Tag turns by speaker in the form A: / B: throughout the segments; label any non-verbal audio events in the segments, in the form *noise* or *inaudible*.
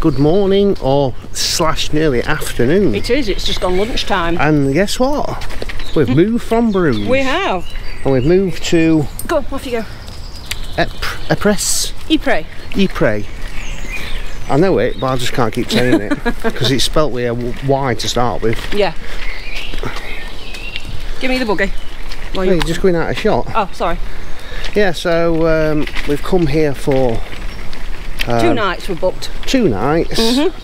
A: good morning or slash nearly afternoon.
B: It is, it's just gone lunchtime.
A: And guess what? We've moved from Bruges.
B: We have.
A: And we've moved to
B: Go, off you go.
A: Ep- Ypres.
B: Ypres.
A: I know it, but I just can't keep saying it *laughs* because it's spelt with a Y to start with.
B: Yeah. Give me the buggy. Well,
A: Hey,
B: you-
A: just going out of shot.
B: Oh, sorry.
A: Yeah, so um, we've come here for
B: Two nights were booked.
A: two nights.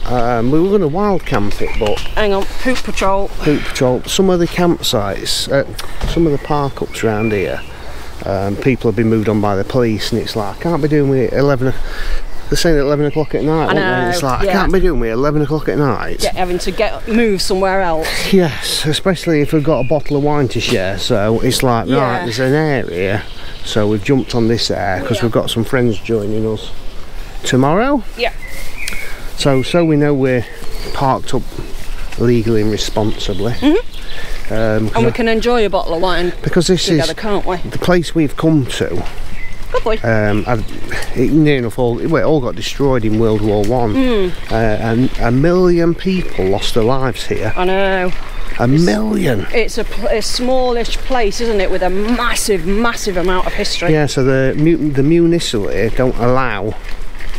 A: Um, we were going to wild camp it, but
B: Hang on, Poop Patrol.
A: Boot Patrol, some of the campsites, uh, some of the park ups around here, um, people have been moved on by the police, and it's like I can't be doing with it 11. o- They're saying at 11 o'clock at night, aren't
B: know,
A: It's like I can't be doing with 11 o'clock at night.
B: Get having to get move somewhere else.
A: Yes, especially if we've got a bottle of wine to share. So it's like
B: Yeah.
A: right, there's an area. So we've jumped on this air because
B: Yeah.
A: we've got some friends joining us tomorrow.
B: Yeah.
A: So so we know we're parked up legally and responsibly. Um, 'cause
B: Mm-hmm. And we can enjoy a bottle of wine
A: because this
B: together,
A: is
B: can't we?
A: the place we've come to.
B: Good boy.
A: Um, it near enough all well, it all got destroyed in World War One,
B: Hmm.
A: uh, and a million people lost their lives here.
B: I know.
A: A million.
B: It's a, pl- a smallish place, isn't it, with a massive, massive amount of history.
A: Yeah, so the the municipality don't allow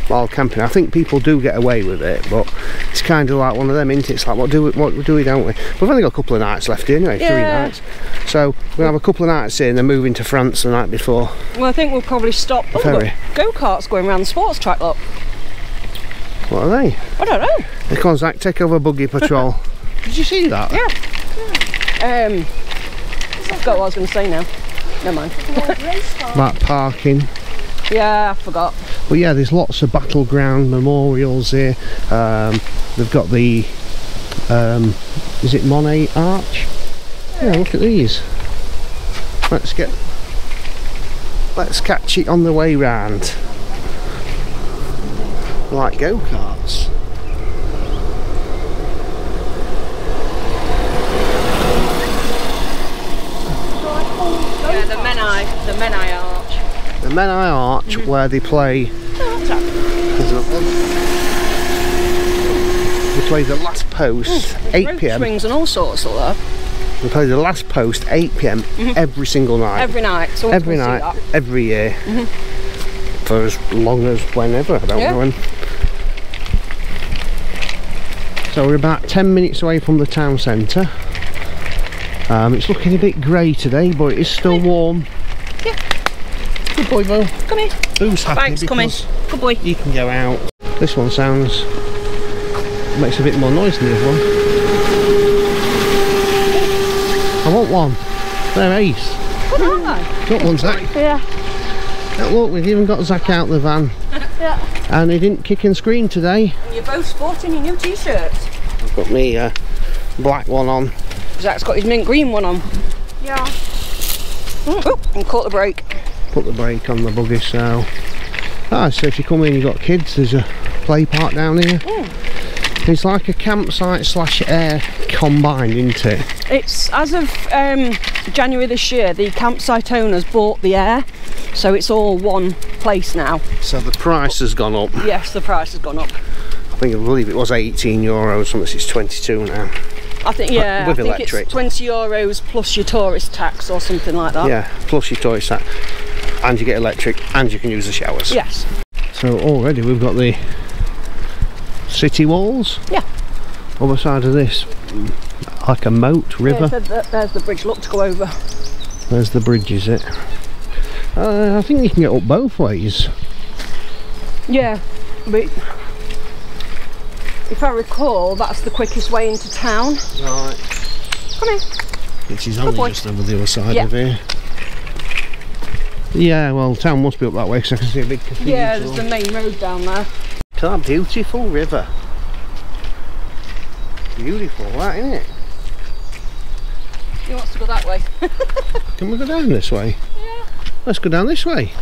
A: wild camping. I think people do get away with it, but it's kind of like one of them, isn't it? It's like what do we, what do we, don't we? We've only got a couple of nights left here anyway, three
B: Yeah.
A: nights. So we'll have a couple of nights here and then move into France the night before.
B: Well, I think we'll probably stop. Oh,
A: Ferry.
B: Go karts going around the sports track, look.
A: What are they?
B: I don't know.
A: They come on, Zach, take over buggy patrol. *laughs* Did you see that?
B: Yeah. Um, I forgot what I was going to say now. Never mind.
A: About parking.
B: Yeah, I forgot.
A: But yeah, there's lots of battleground memorials here. Um, they've got the, um, is it Monet Arch? Yeah, look at these. Let's get, let's catch it on the way round. Like go karts.
B: Yeah, the Menin, the Menin Arch.
A: The Menin Arch, mm-hmm. where they play. They play the last post, mm, 8
B: Rope
A: pm.
B: swings and all sorts of that.
A: We play the last post 8 pm mm-hmm. every single night.
B: Every night. So
A: every night, every year, mm-hmm. for as long as whenever. I don't
B: Yeah.
A: know when. So we're about 10 minutes away from the town centre. Um, it's looking a bit grey today, but it is still warm.
B: Yeah.
A: Good boy, Bo.
B: Come here.
A: Boo's happy
B: Thanks, come in.
A: because
B: Good boy.
A: he can go out. This one sounds makes a bit more noise than the other one. I want one. They're ace.
B: Good, aren't
A: Got one, Zach.
B: Yeah.
A: Yeah, look, we've even got Zach out the van. *laughs*
B: Yeah.
A: And he didn't kick and scream today.
B: And you're both sporting your new t-shirts.
A: I've got me uh, black one on.
B: Zach's got his mint green one on.
C: Yeah.
B: Mm, oh, and caught the brake.
A: Put the brake on the buggy, so. Ah, so if you come in, you've got kids, there's a play park down here. It's like a campsite slash air combined, isn't it?
B: It's as of um, January this year, the campsite owners bought the air, so it's all one place now.
A: So the price has gone up.
B: Yes, the price has gone up.
A: I think I believe it was 18 euros, something it's 22 now.
B: I think yeah,
A: with
B: I think
A: electric.
B: it's twenty euros plus your tourist tax or something like that.
A: Yeah, plus your tourist set. And you get electric and you can use the showers.
B: Yes.
A: So already we've got the city walls.
B: Yeah.
A: Other side of this, like a moat river.
B: it said that there's the bridge. Look to go over.
A: There's the bridge, is it? Uh, I think you can get up both ways.
B: Yeah, but if I recall, that's the quickest way into town.
A: Right.
B: Come here.
A: Which is only
B: boy.
A: just over the other side
B: Yeah.
A: of here. Yeah, well, the town must be up that way because I can see a big cathedral.
B: Yeah, there's the main road down there.
A: To that beautiful river. Beautiful, that isn't it?
B: He wants to go that way. *laughs*
A: Can we go down this way? Yeah. Let's go down this way.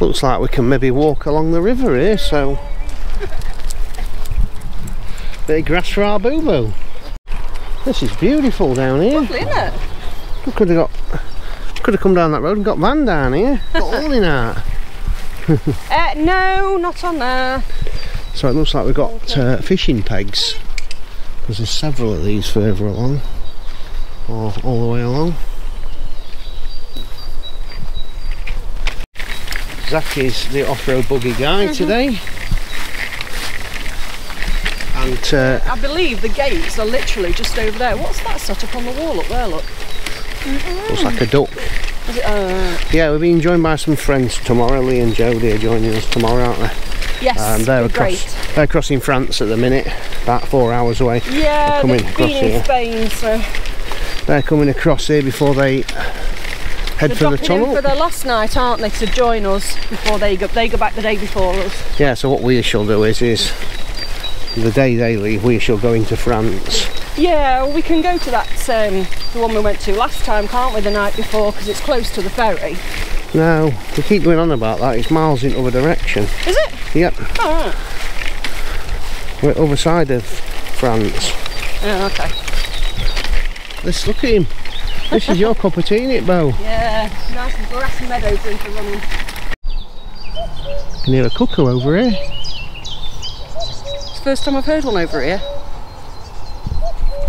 A: Looks like we can maybe walk along the river here, so. *laughs* Bit of grass for our boo boo. This is beautiful down here.
B: Lovely, isn't it?
A: We could have got. Could have come down that road and got van down here. *laughs* Got all in that. *laughs*
B: uh, no, not on there.
A: So it looks like we've got uh, fishing pegs. Because there's several of these further along. Or all the way along. Zach is the off-road buggy guy today. And uh,
B: I believe the gates are literally just over there. What's that set up on the wall up there? Look.
A: looks like a duck.
B: Uh,
A: Yeah, we're being joined by some friends tomorrow. Lee and Jodie are joining us tomorrow, aren't they?
B: yes,
A: Um, they're,
B: they're
A: across,
B: great.
A: they're crossing France at the minute, about four hours away.
B: Yeah,
A: coming
B: they've
A: across
B: been in
A: here.
B: Spain, so
A: They're coming across here before they head
B: they're
A: for the tunnel.
B: for their last night, aren't they, to join us before they go. They go back the day before us.
A: Yeah, so what we shall do is, is the day they leave, we shall go into France.
B: Yeah, well, we can go to that um, the one we went to last time, can't we? The night before, because it's close to the ferry.
A: No, we keep going on about that. It's miles in the other direction.
B: Is it?
A: Yep,
B: Oh, right.
A: we're other side of France.
B: Yeah, okay.
A: Let's look at him. This is your *laughs* cup of tea, it, Bo?
B: Yeah, nice grass in for running.
A: Can hear a cuckoo over here.
B: It's the first time I've heard one over here.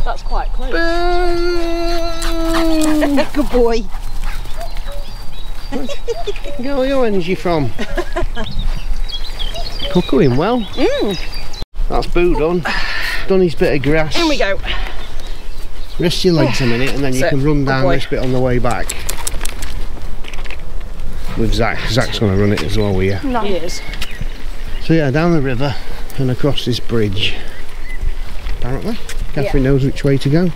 B: That's quite close. Good boy.
A: Get all your energy from? Cuckooing well. Mm. That's Boo done. Done his bit of grass.
B: In we go.
A: Rest your legs a minute and then you
B: it.
A: can run down this bit on the way back. With Zach. Zach's going to run it as well with you.
B: He is.
A: So yeah, down the river and across this bridge. Apparently. Catherine knows which way to go.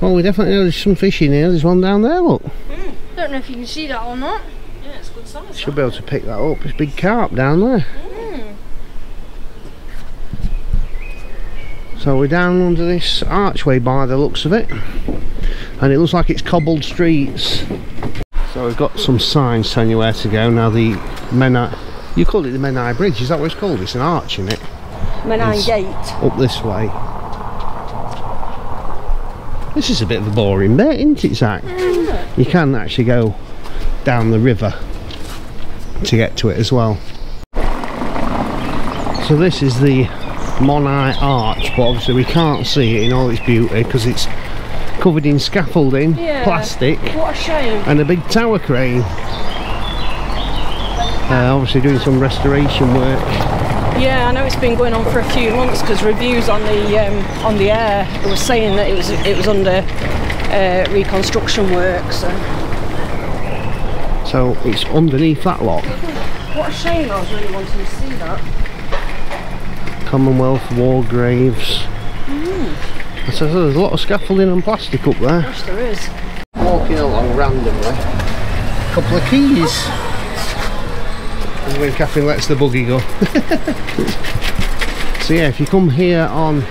A: Well, we definitely know there's some fish in here. There's one down there, look. Hmm.
C: Don't know if you can see that or not.
B: Yeah, it's good size.
A: Should be able to pick that up. It's big carp down there. Hmm. So we're down under this archway by the looks of it. And it looks like it's cobbled streets. So we've got some signs telling you where to go. Now the Menin, you call it the Menin Bridge, is that what it's called? It's an arch in it.
B: Menin
A: It's-
B: Gate.
A: Up this way. This is a bit of a boring bit, isn't it, Zach? You can actually go down the river to get to it as well. So this is the Monai Arch, but obviously we can't see it in all its beauty because it's covered in scaffolding,
B: Yeah.
A: plastic,
B: What a shame.
A: and a big tower crane. Uh, obviously doing some restoration work.
B: Yeah, I know it's been going on for a few months because reviews on the um, on the air were saying that it was it was under uh, reconstruction work. So
A: So it's underneath that lot.
B: what a shame! I was really wanting to see that.
A: Commonwealth War Graves. So there's a lot of scaffolding and plastic up there.
B: Gosh, there is.
A: Walking along randomly. a Couple of keys. And when Catherine lets the buggy go. *laughs* so yeah, if you come here on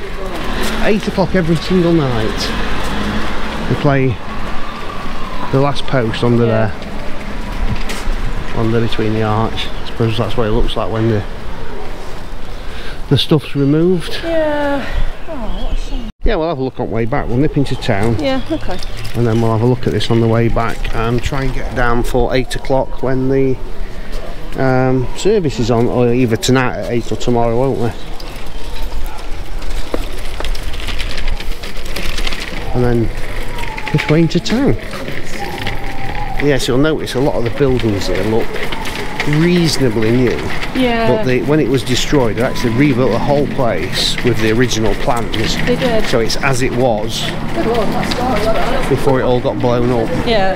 A: 8 o'clock every single night, we play the last post under
B: Yeah.
A: there. Under between the arch. I suppose that's what it looks like when the the stuff's removed.
B: Yeah. Oh, what a shame.
A: Yeah, we'll have a look on the way back. We'll nip into town
B: Yeah. Okay.
A: and then we'll have a look at this on the way back and try and get down for 8 o'clock when the um, service is on, or either tonight at 8 or tomorrow, won't we? And then this way into town. Yes, you'll notice a lot of the buildings here look reasonably new.
B: Yeah.
A: But they, when it was destroyed, they actually rebuilt the whole place with the original plans.
B: they did.
A: So it's as it was
B: Good lord, that's
A: before it all got blown up.
B: Yeah.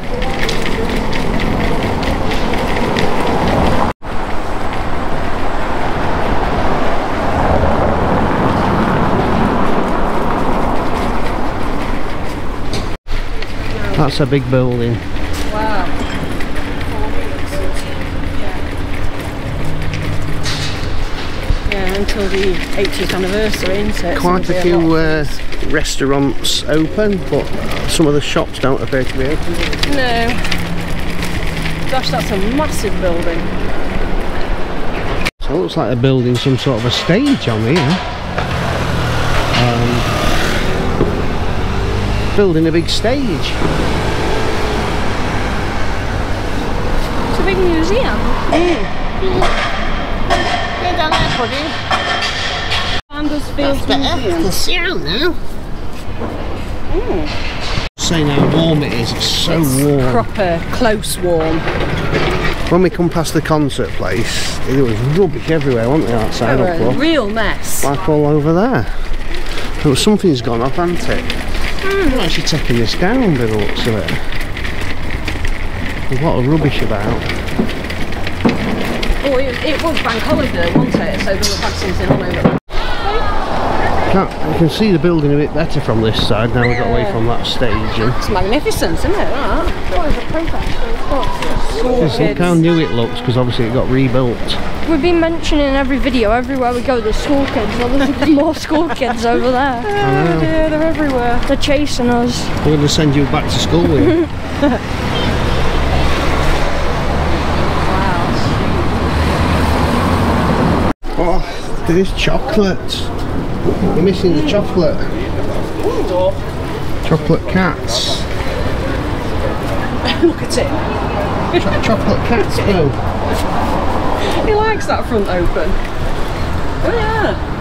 A: That's a big building.
B: Wow. Yeah, until the 80th anniversary, isn't it?
A: Quite a few
B: lot.
A: uh, restaurants open, but some of the shops don't appear to be open.
B: No. Gosh, that's a massive building.
A: So it looks like they're building some sort of a stage on here. Um, building a big stage.
C: It's a big museum. Mm.
A: Yeah, down there, pudding.
B: Flanders Fields Museum.
A: see out now. Mm. Saying how warm it is, it's so warm.
B: Proper close warm.
A: When we come past the concert place, there was rubbish everywhere, wasn't there, outside
B: They're
A: up
B: a
A: there?
B: real mess.
A: Like all over there. But something's gone off, hasn't it? I'm actually taking this down by the looks of it. There's a lot of rubbish about.
B: Oh, it, it was bank holiday, wasn't it? So they would have had something over.
A: Can't, you can see the building a bit better from this side now we got away from that stage. And
B: It's magnificent, isn't it? That?
C: What is it? Princess?
A: just look how new it looks because obviously it got rebuilt.
C: We've been mentioning in every video, everywhere we go, there's school kids. Well, there's more school kids over there. *laughs*
A: I know.
B: Oh, yeah, they're everywhere.
C: They're chasing us.
A: We're going to send you back to school *laughs* with you. Oh, look at chocolate. You're missing the chocolate. Chocolate cats. *laughs*
B: Look at it.
A: Cho- chocolate cats, Bill. *laughs*
B: He likes that front open. Oh yeah.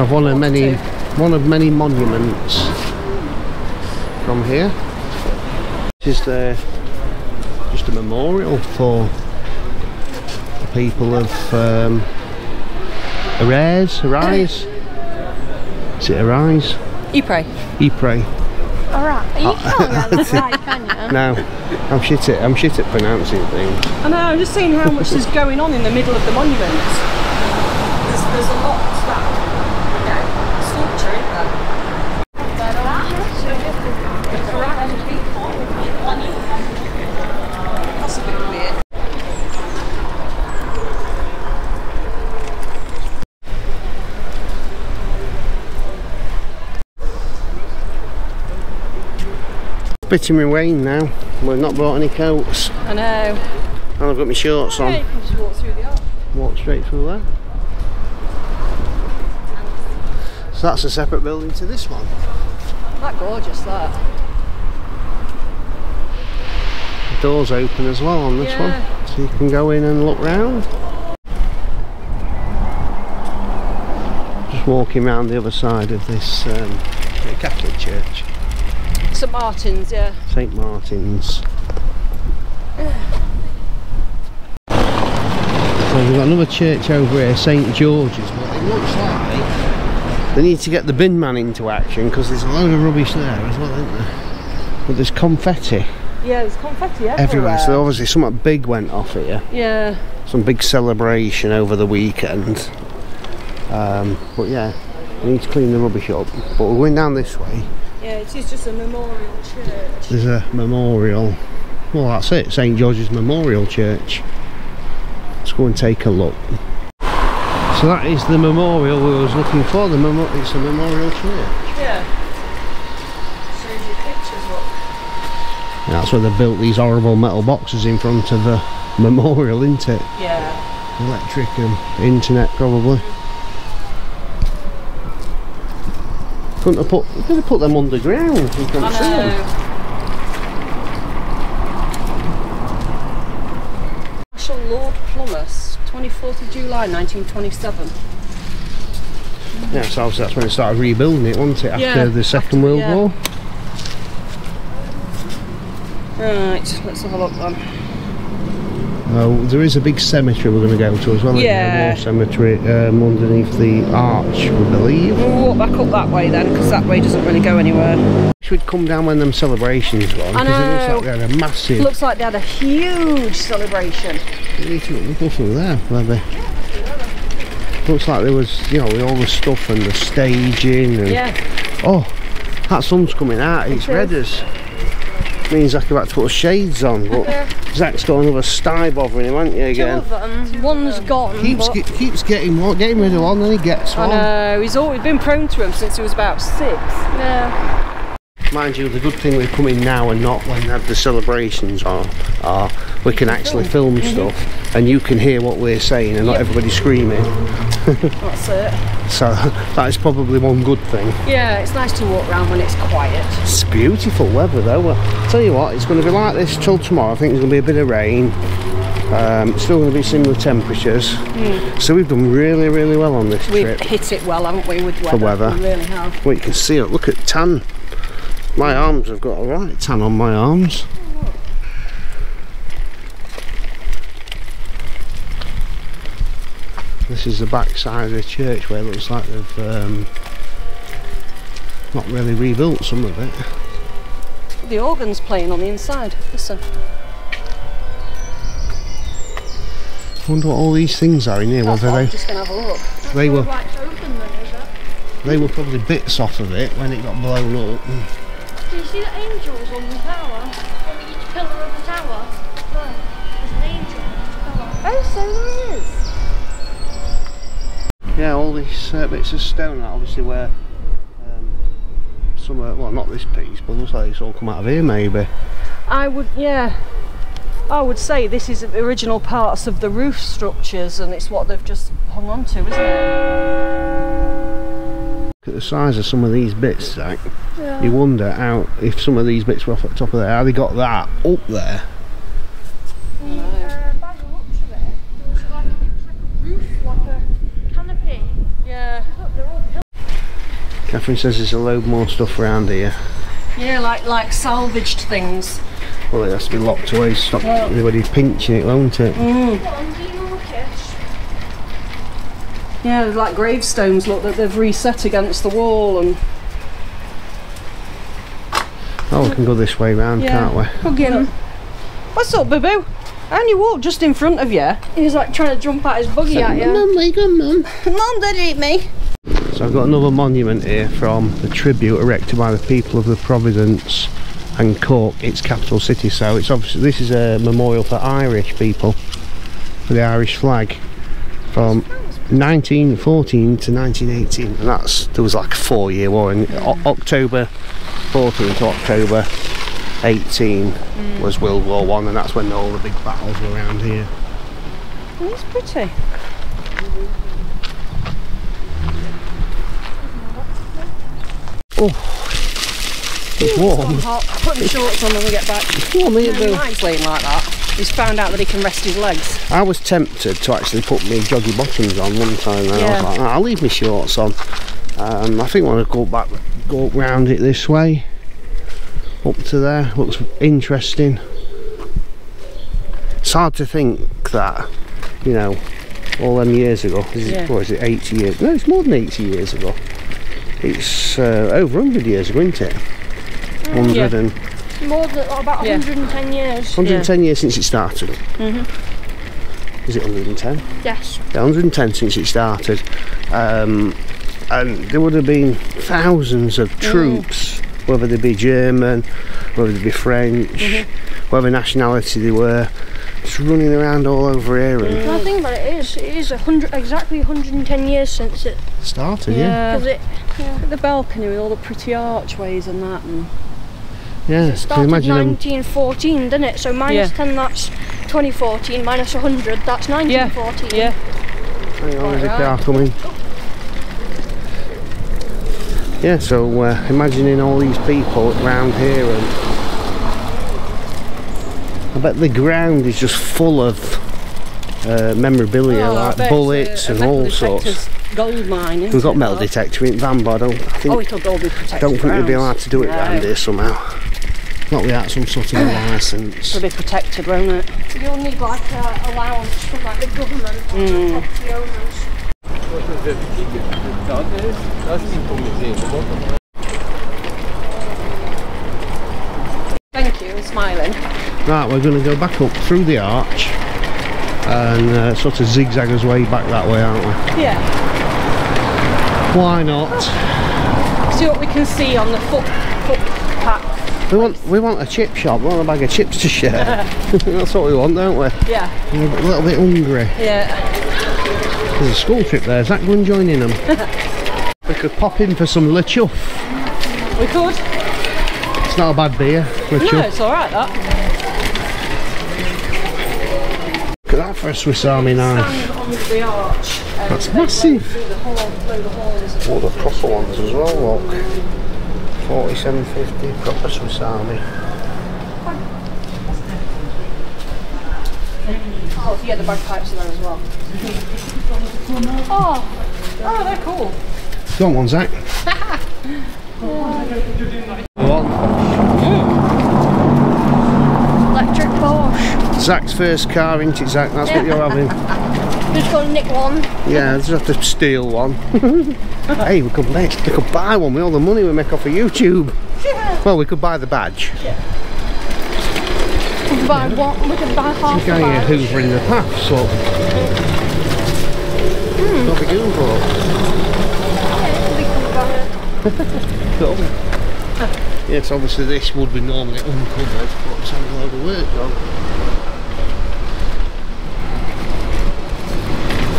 A: Now, one of many, one of many monuments from here. This is the, just a memorial for the people of um, Arise. Arise. Is it Arise?
B: Ypres.
A: Ypres.
C: Alright, you can't get this right, can you?
A: No, I'm shit at I'm shit at pronouncing things.
B: I know, I'm just seeing how much is going on in the middle of the monument. There's, there's a lot of that. Yeah, sculpture, isn't there? That's a bit weird.
A: Spitting me rain now. We've not brought any coats.
B: I know.
A: And I've got my shorts
B: Yeah,
A: on.
B: you can just walk through the arch.
A: Walk straight through there. So that's a separate building to this one.
B: That gorgeous, that.
A: The door's open as well on this
B: Yeah.
A: one. So you can go in and look round. Just walking around the other side of this um, Catholic church,
B: St Martin's, yeah.
A: St Martin's. So we've got another church over here, St George's, but it looks like they need to get the bin man into action because there's a load of rubbish there as well, isn't there? But there's confetti
B: Yeah, there's confetti everywhere.
A: everywhere, so obviously something big went off here.
B: Yeah.
A: Some big celebration over the weekend. Um, but yeah, we need to clean the rubbish up. But we're going down this way.
B: Yeah, it is just a memorial church.
A: There's a memorial. Well, that's it, St George's Memorial Church. Let's go and take a look. So that is the memorial we was looking for. The memo- it's a memorial church.
B: Yeah. Shows you pictures, look.
A: And that's where they built these horrible metal boxes in front of the *laughs* memorial, isn't it?
B: Yeah.
A: Electric and internet, probably. Couldn't have put, could have put them underground. You couldn't
B: I
A: see them.
B: know. Marshal Lord Plumer, 24th of July 1927.
A: Yeah, so obviously that's when they started rebuilding it, wasn't it? After
B: Yeah,
A: the Second
B: after-
A: World
B: yeah.
A: War.
B: Right, let's have a look then.
A: Oh, there is a big cemetery we're going to go to as well.
B: Yeah.
A: War cemetery um, underneath the arch, we believe.
B: We'll walk back up that way then, because that way doesn't really go anywhere.
A: Should come down when them celebrations were on,
B: I
A: because it looks like they had a massive.
B: Looks like they had a huge celebration.
A: You need to look up through there, maybe. Looks like there was, you know, all the stuff and the staging and
B: Yeah.
A: oh, that sun's coming out. It's
B: It
A: red as. Means Zach about to put shades on, but Zach's got another sty bothering him, hasn't you again?
C: Two of them. One's gone.
A: Keeps
C: but
A: ge- keeps getting one, getting rid of one, then he gets one.
B: I
A: one.
B: know, he's always been prone to them since he was about six.
C: yeah.
A: Mind you, the good thing with coming now and not when they have the celebrations are, are we can actually film stuff and you can hear what we're saying and not
B: Yep.
A: everybody screaming.
B: That's it. *laughs*
A: So that is probably one good thing.
B: Yeah, it's nice to walk around when it's quiet.
A: It's beautiful weather though. Well, tell you what, it's going to be like this till tomorrow. I think there's going to be a bit of rain. Um, it's still going to be similar temperatures. So we've done really, really well on this
B: We've
A: trip.
B: hit it well, haven't we, with weather?
A: weather.
B: We really have.
A: Well, you can see it. Look at tan. My arms have got a right tan on my arms. This is the back side of the church where it looks like they've um, not really rebuilt some of it.
B: The organ's playing on the inside. Listen.
A: I wonder what all these things are in here.
B: That's
A: Whether
B: I'm
A: they,
B: just going to have a look.
A: they were,
C: right open then,
A: they were probably bits off of it when it got blown up.
C: Do you see the angels on the tower? On each pillar of the tower? There. There's an angel on each pillar.
B: Oh, so there is.
A: Yeah, all these uh, bits of stone obviously where um, some, well, not this piece, but looks like it's all come out of here maybe.
B: I would, yeah. I would say this is the original parts of the roof structures and it's what they've just hung on to, isn't it?
A: Look at the size of some of these bits, Zach.
C: Yeah.
A: You wonder how, if some of these bits were off at the top of there, how they got that up there.
C: The, uh, by the looks of it, there was like, it was like a roof, like a canopy.
B: Yeah.
C: Look, they're all pillars.
A: Catherine says there's a load more stuff around here.
B: Yeah, like like salvaged things.
A: Well, it has to be locked away to stop
B: Well-
A: anybody pinching it, won't it?
B: Mm.
C: What, on
B: Yeah, there's like gravestones, look, that they've reset against the wall and...
A: Oh, we can go this way round,
B: Yeah.
A: can't we?
C: Hug him.
B: What's up, boo-boo? And you walk just in front of you.
C: He was like trying to jump out his buggy at you.
A: Mum, wake up, Mum.
B: Mum, don't eat me.
A: So I've got another monument here from the tribute erected by the people of the Providence and Cork, its capital city. So it's obviously this is a memorial for Irish people, for the Irish flag, from 1914 to 1918, and that's there was like a four-year war. In October 14 to October 18 was World War One, and that's when all the big battles were around here.
B: It's pretty.
A: It's warm.
B: Hot. Put my shorts on when we get back.
A: warm here,
B: He
A: Bill.
B: likes laying like that. He's found out that he can rest his legs.
A: I was tempted to actually put my joggy bottoms on one time and I was like, "Ah, I'll leave my shorts on. Um, I think I want to go back, go round it this way, up to there. Looks interesting. It's hard to think that, you know, all them years ago. Is it,
B: Yeah.
A: what is it, 80 years? No, it's more than 80 years ago. It's uh, over 100 years ago, isn't it? 100
B: Yeah.
A: and
C: More than about
B: Yeah.
C: 110 years.
A: 110 years since it started.
B: Mhm.
A: Is it 110?
C: Yes.
A: Yeah, 110 since it started. Um, and there would have been thousands of troops, whether they be German, whether they be French, whatever nationality they were, just running around all over here and
C: The thing about it is, it is a hundred, exactly 110 years since it.
A: started, yeah.
C: Because it
B: The balcony with all the pretty archways and that. And
A: Yeah, can you
C: started
A: imagine them?
C: 1914, didn't it? So minus
B: Yeah.
C: 10, that's 2014. Minus 100, that's 1914.
B: yeah.
A: Hang on, there's a car coming. Yeah, so uh, imagining all these people around here and I bet the ground is just full of uh, memorabilia
B: Oh,
A: like bullets
B: a- a
A: and all sorts.
B: Gold mine. isn't
A: We've got
B: it,
A: metal
B: though?
A: detector in van, but I don't I think
B: Oh, it'll all be protected.
A: don't think they'd be allowed to do it
B: no.
A: round here somehow. Not without some sort of licence.
B: It'll be protected, won't it?
C: You'll need like a allowance from like the government or
B: Mm.
C: the property owners.
B: Thank you, smiling.
A: Right, we're going to go back up through the arch and uh, sort of zigzag us way back that way, aren't we?
B: Yeah.
A: Why not?
B: See what we can see on the foot footpath.
A: We want we want a chip shop. We want a bag of chips to share. *laughs* That's what we want, don't we?
B: Yeah.
A: We're a little bit hungry.
B: Yeah.
A: There's a school trip there. Zach, go and join in them. *laughs* we could pop in for some le Chouffe.
B: We could.
A: It's not a bad beer,
B: No, it's alright that.
A: Look at that for a Swiss Army knife.
B: Stand on the arch. and
A: That's massive.
B: Through the hall, blow the halls.
A: All the proper ones as well, look. 47.50, proper Swiss Army.
B: Oh, you get the bagpipes in there as well. oh, oh, they're cool.
A: Go on one, Zach. *laughs* Go on. Zach's first car, isn't it, Zach? That's what you're having. *laughs*
C: Just gonna nick one.
A: Yeah, just have to steal one. *laughs* hey, we could, make, we could buy one with all the money we make off of YouTube. Well, we could buy the badge. Yeah.
C: We could buy one. We can buy half
A: Guy
C: a
A: here
C: badge.
A: hoovering the paths up. Not a Google.
C: We can buy-
A: Cool. *laughs* yes, obviously this would be normally uncovered, but it's having a load of work done.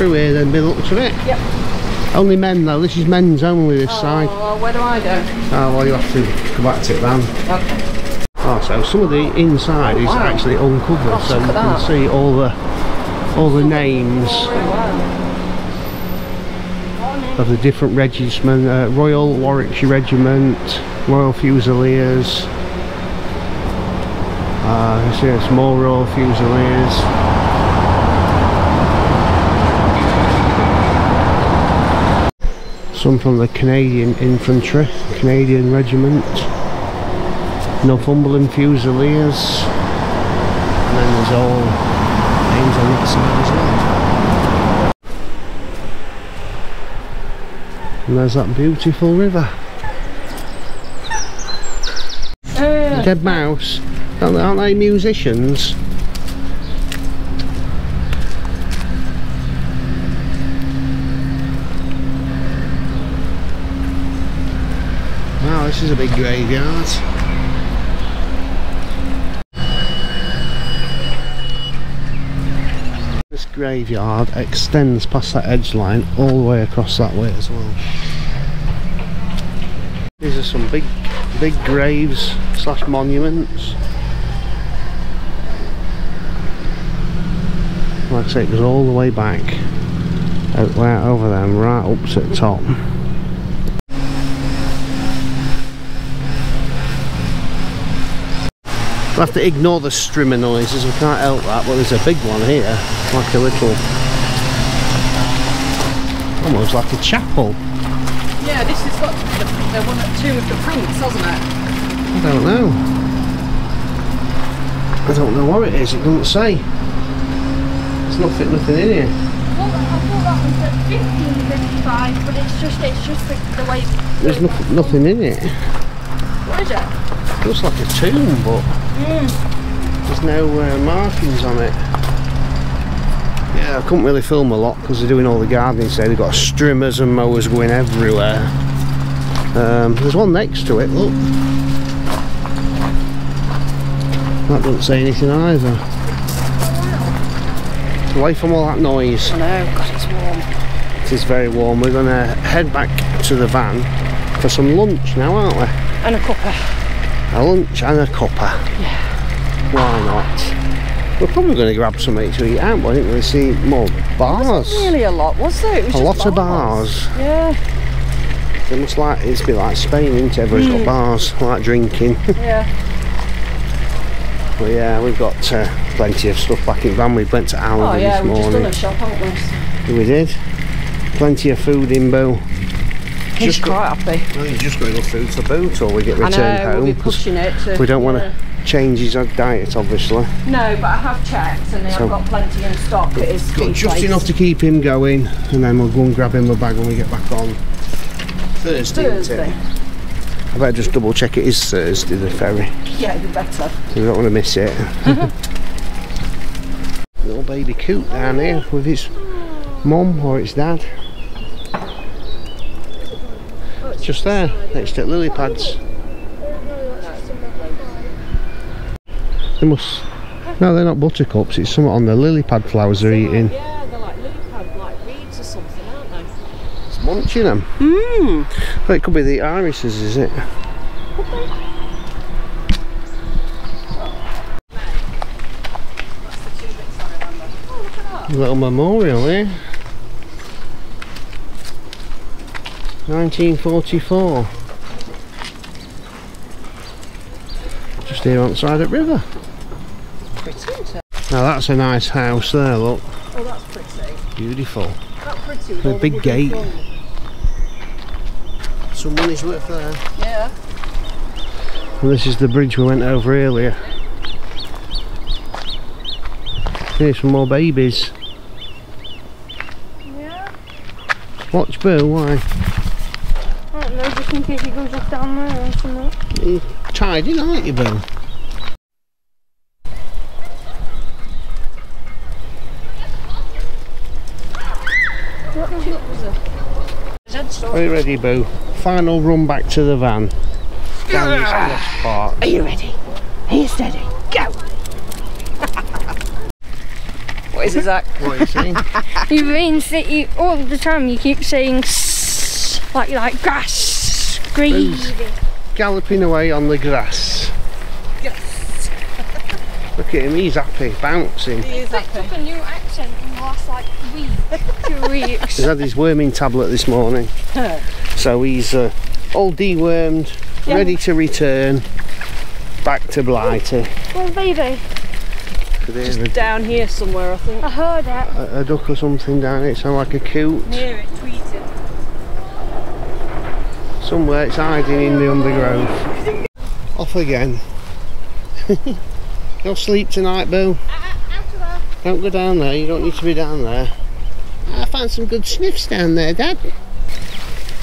A: Through here then, by the looks of it.
B: Yep.
A: Only men though, this is men's only this side.
B: Oh, where do I go?
A: Oh, well you have to come back to it then.
B: Okay.
A: Oh, so some of the inside is
B: wow.
A: actually uncovered,
B: Gosh,
A: so you can
B: that.
A: see all the all the names of the different regiments: uh, Royal Warwickshire Regiment, Royal Fusiliers. Uh, so it's more Royal Fusiliers. Some from the Canadian Infantry, Canadian Regiment. Northumberland Fusiliers and then there's all names on that side as well and there's that beautiful river
B: Uh,
A: Dead Mouse aren't they musicians? Wow, this is a big graveyard. This graveyard extends past that edge line all the way across that way as well. These are some big, big graves slash monuments. Like I say, it goes all the way back, out right over there, right up to the top. We'll have to ignore the strimmer noises, we can't help that, but there's a big one here, like a little, almost like a chapel.
B: yeah, this has got the, the one at two of the prints, hasn't it?
A: I don't know. I don't know what it is, it doesn't say. There's nothing, nothing in here.
C: Well, I thought that was at 1555, but it's just it's just the, the way.
A: There's nothing, nothing in it.
C: What is it?
A: looks like a tomb, but there's no uh, markings on it. Yeah, I couldn't really film a lot because they're doing all the gardening today. They've got strimmers and mowers going everywhere. Um, there's one next to it, look. That doesn't say anything either. Away from all that noise.
B: I know, God, it's warm.
A: It is very warm. We're going to head back to the van for some lunch now, aren't we?
B: And a cuppa.
A: A lunch and a cuppa.
B: Yeah.
A: Why not? We're probably going to grab something to eat out, but I didn't really see more bars.
B: Really a lot, was there? It was
A: A lot of bars.
B: Yeah,
A: It must like it's been like Spain, isn't it? Everyone's got bars, like drinking. *laughs*
B: yeah.
A: but yeah, we've got uh, plenty of stuff back in van. We went to Aldi
B: Oh yeah,
A: this
B: we've just done
A: morning.
B: a shop, haven't we?
A: we did. Plenty of food in Bo.
B: He's
A: Just
B: quite happy.
A: Well, you just got enough food to boot, or we get
B: I
A: returned
B: know,
A: home.
B: we'll be pushing it to...
A: we don't want to change his diet, obviously.
B: No, but I have checked and
A: So-
B: I've got plenty in stock his
A: Got just
B: place.
A: enough to keep him going, and then we'll go and grab him a bag when we get back on Thursday.
B: Thursday.
A: I better just double check it is Thursday, the ferry.
B: Yeah, be better.
A: We don't want to miss it. *laughs* Little baby coot down here with his mum or its dad just there next to lily pads. They must no they're not buttercups it's something on the lily pad flowers they're eating.
B: yeah they're like lily like or something they?
A: It's munching them
B: Hmm.
A: well, it could be the irises is it? Little memorial eh? 1944. Just here on the side of the river.
B: Pretty, isn't it?
A: Now that's a nice house there, look.
B: Oh, that's pretty.
A: Beautiful.
B: That's pretty. with
A: A big gate.
B: front.
A: Some money's worth there.
B: Yeah.
A: And this is the bridge we went over earlier. Here's some more babies.
C: Yeah.
A: Watch Boo, why?
C: I don't know, just in case he goes off down there or something.
A: You tied in, aren't you, Boo?
C: What was it?
A: Are you ready, Boo? Final run back to the van. Down this cross park.
B: Are you ready? Are you steady? Go! *laughs* what is it, Zach?
A: What are you saying?
C: You means that you all the time you keep saying "Sss," like like grass, green.
A: Galloping away on the grass.
B: Yes.
A: Look at him, he's happy, bouncing.
B: He is
C: Picked up a new accent in the last like week, two *laughs* weeks.
A: He's had his worming tablet this morning, *laughs* so he's uh, all dewormed,
B: Yeah.
A: ready to return back to Blighty.
C: Oh baby,
A: Could hear a,
B: Down here somewhere, I think.
C: I heard it.
A: a, a duck or something down it, sound like a coot.
B: Near it, tweeted.
A: Somewhere it's hiding in the undergrowth. Off again. *laughs* You'll sleep tonight, Boo.
C: Uh, uh, out.
A: Don't go down there, you don't need to be down there. I found some good sniffs down there, Dad.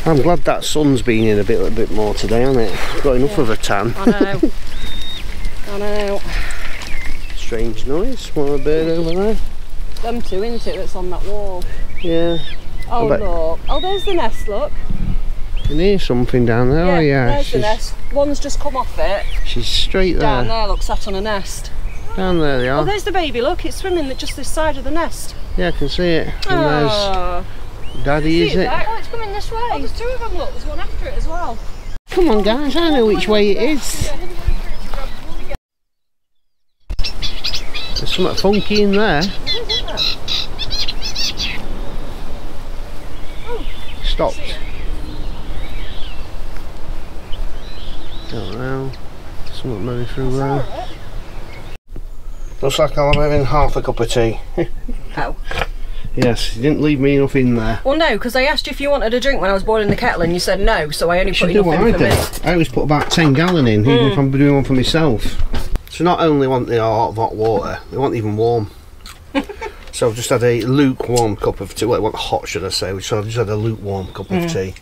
A: I'm glad that sun's been in a bit, a bit more today, hasn't it? Got enough of a tan.
B: I know. *laughs* I know.
A: Strange noise. What a bird over there?
B: Them two, isn't it, that's on that wall?
A: Yeah.
B: Oh, look. Oh, there's the nest, look.
A: Can hear something down there. oh yeah,
B: there's the nest. One's just come off it.
A: she's straight there.
B: Down there, look, sat on a nest.
A: Down there they
B: oh,
A: are.
B: Oh, there's the baby, look. It's swimming just this side of the nest.
A: yeah, I can see it. And
B: Oh,
A: there's Daddy, is
B: see
A: it?
B: that?
C: Oh, it's coming this
B: Oh,
C: way.
B: there's two of them, look. There's one after it as well.
A: Come on, guys, I know which way it is. There's something funky in there. Stopped. Don't know. Through there. Looks like I'm having half a cup of tea. *laughs*
B: Oh.
A: Yes, you didn't leave me enough in there.
B: Well, no, because I asked you if you wanted a drink when I was boiling the kettle and you said no, so I only put enough in
A: I
B: for me.
A: I always put about 10 gallon in, even if mm. I'm doing one for myself. So not only want they hot, hot water, they want even warm. *laughs* so I've just had a lukewarm cup of tea. Well, it wasn't hot, should I say? So I've just had a lukewarm cup of mm. tea.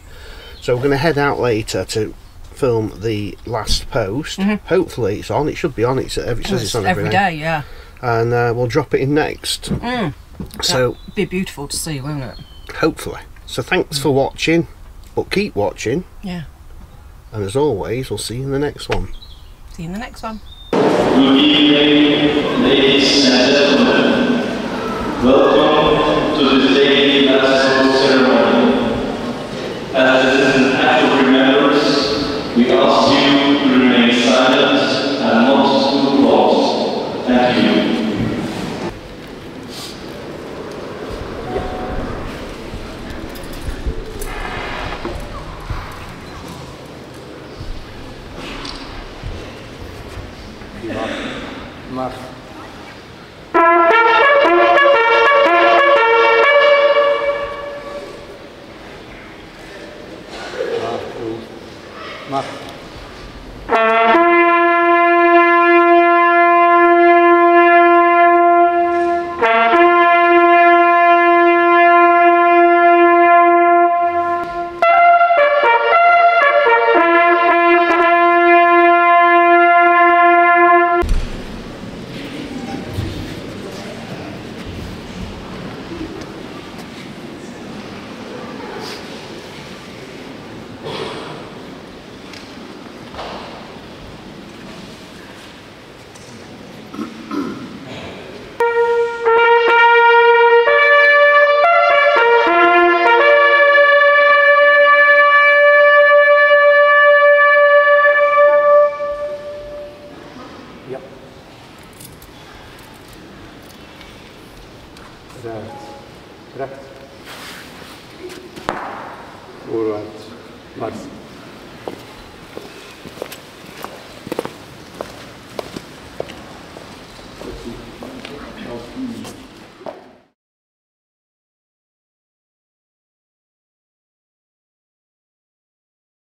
A: So we're going to head out later to film the last post. Hopefully it's on. It should be on. It's, it says it's on every, day.
B: yeah.
A: And uh, we'll drop it in next. So
B: Be beautiful to see, won't it?
A: hopefully. So thanks for watching. But keep watching.
B: Yeah.
A: And as always, we'll see you in the next one.
B: See you in the next one.